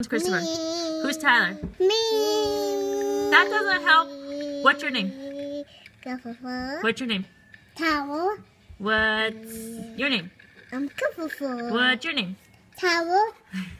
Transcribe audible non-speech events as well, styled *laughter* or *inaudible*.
Who's Christopher? Me. Who's Tyler? Me. That doesn't help. What's your name? What's your name? Towel. What's your name? I'm Christopher. What's your name? Towel. *laughs*